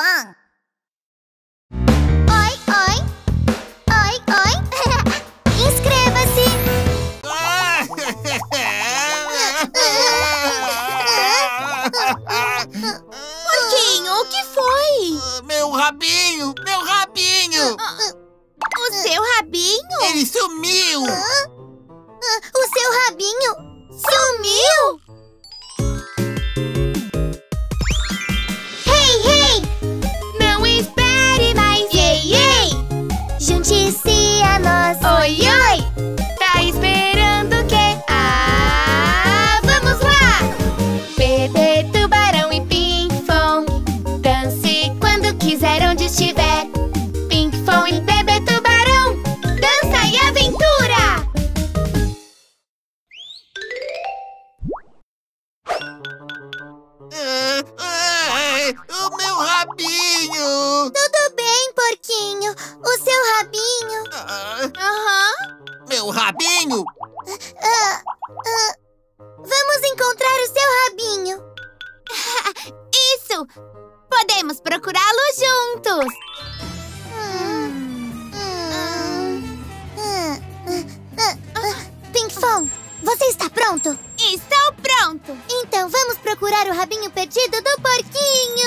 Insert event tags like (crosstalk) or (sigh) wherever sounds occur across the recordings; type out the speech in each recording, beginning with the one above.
Oi, oi. Oi, oi. (laughs) Inscreva-se. Porquinho, o que foi? Meu rabinho! Meu rabinho! O seu rabinho? Ele sumiu! O seu rabinho meu rabinho! Ah, ah, vamos encontrar o seu rabinho. (laughs) Isso! Podemos procurá-lo juntos Hum, hum, hum, hum, hum. Pinkfong, você está pronto? Estou pronto! Então vamos procurar o rabinho perdido do porquinho!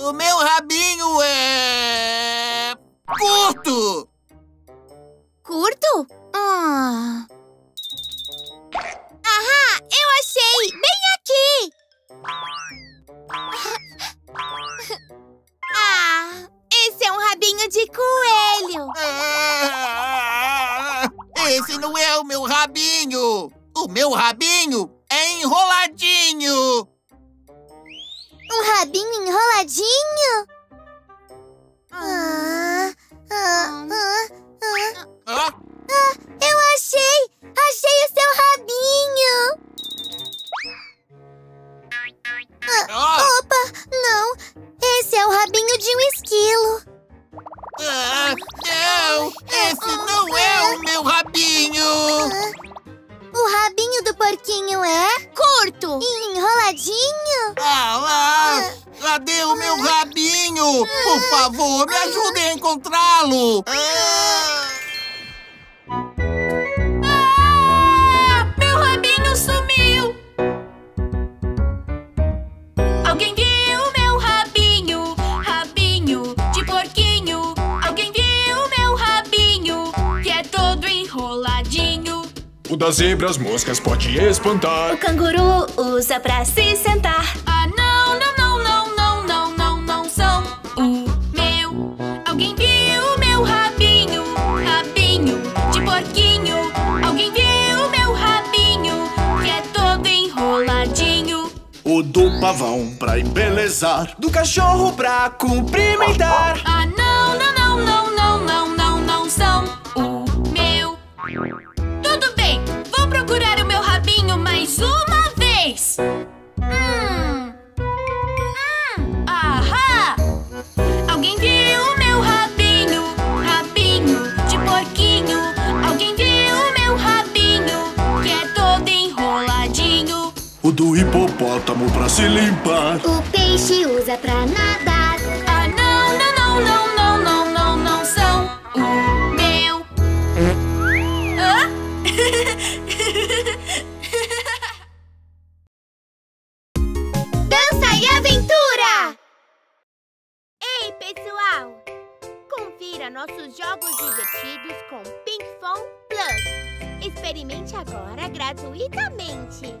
O meu rabinho é. curto! Curto? Ah. Ahá! Eu achei! Bem aqui! (laughs) Ah! Esse é um rabinho de coelho! Ah, esse não é o meu rabinho! O meu rabinho é enroladinho! Um rabinho enroladinho? Ah, ah, ah, ah. Ah, Ah, eu achei! Achei o seu rabinho! Ah, ah, opa, não! Esse é o rabinho de um esquilo! ah, não! Esse não é o meu rabinho! Ah, o rabinho do porquinho é? Curto! E enroladinho? Ah lá! Cadê o meu rabinho? Por favor, me ajude a encontrá-lo! Ah! Meu rabinho sumiu! Alguém viu meu rabinho? Rabinho de porquinho. Alguém viu meu rabinho? Que é todo enroladinho. O das zebras moscas pode espantar. O canguru usa pra se sentar. Pavão pra embelezar. Do cachorro pra cumprimentar. Ah, não, não, não, não, não, não, não, não são o meu. O do hipopótamo pra se limpar. O peixe usa pra nadar. Ah, não, não, não, não, não, não, não, não são o meu. Hã? (laughs) Dança e aventura! Ei, pessoal! Confira nossos jogos divertidos com Pink Phone Plus. Experimente agora gratuitamente.